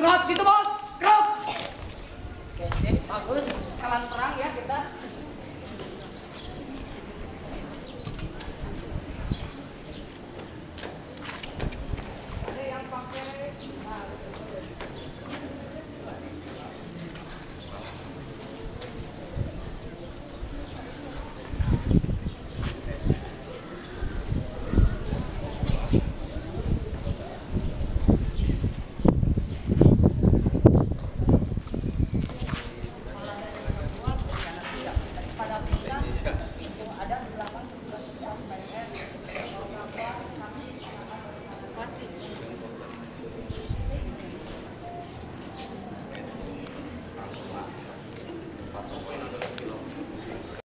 Trot gitu, Bos. Trot. Oke, sip. Bagus. Sekalian terang. para